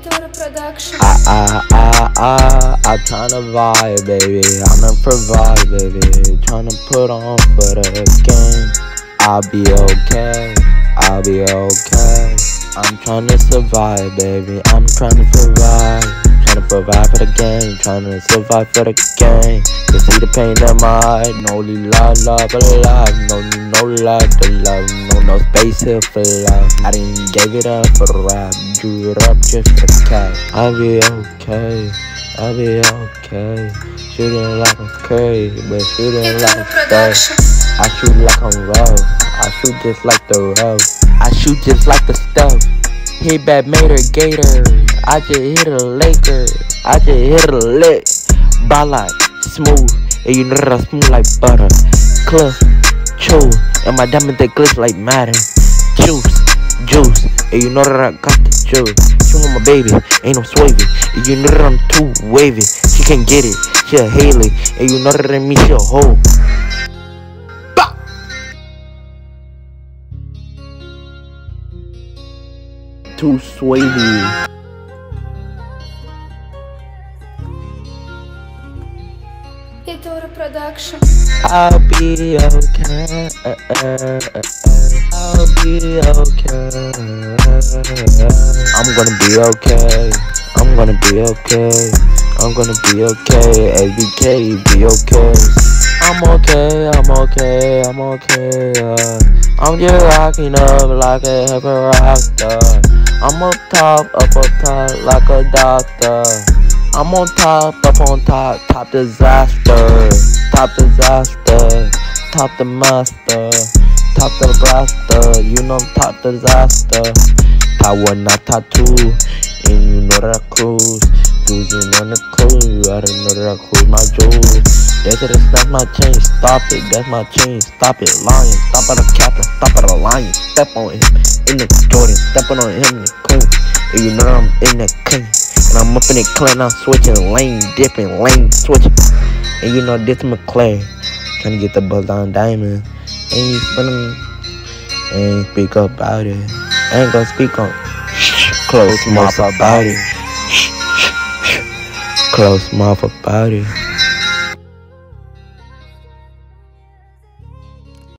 production. I, I, I, I, I'm tryna vibe, baby. I'ma provide, baby. Tryna put on for the game. I'll be okay. I'll be okay. I'm tryna survive, baby. I'm tryna provide. Tryna provide for the game. Tryna survive for the game. To see the pain in my eye. No la la but love. No no love to love. No no space here for love. I didn't give it up for the rap. Drew it up just for the cash. I'll be okay. I'll be okay. Shooting like a crazy, but shooting like a production. I shoot like I'm rough. I shoot just like the rough. I shoot just like the stuff. Hit bad Mater Gator. I just hit a Laker. I just hit a lick. Ball like smooth. And you know that I smooth like butter. Cliff, chew. And my diamonds they glitch like Madden. Juice, juice. And you know that I got the juice. She want my baby. Ain't no swerving. And you know that I'm too wavy. She can't get it. She a Haley. And you know that I mean she a hoe. too swavy. I'll be okay. I'll be okay. I'm gonna be okay. I'm gonna be okay. I'm gonna be okay. SBK, be okay. I'm okay. I'm okay. I'm okay. Uh, I'm just rocking up like a heavy rocker. I'm up top, up on top like a doctor. I'm on top, up on top, top disaster, top disaster, top the master, top the blaster. You know I'm top disaster. Power not tattoo, and you know that I cruise, cruising on the cruise. I don't know that I cruise my jewels. They said it's not my chain, stop it, that's my chain, stop it, lying, stop at a captain, stop at a lion, step on him in the Jordan, stepping on him in the queen, and you know I'm in the king, I'm up in the clan, I'm switching lane, dipping lane, switching, and you know this McClare, trying to get the buzz on diamond, and you spinning, and speak up about it, ain't gonna speak on, close mouth about it, close mouth about it.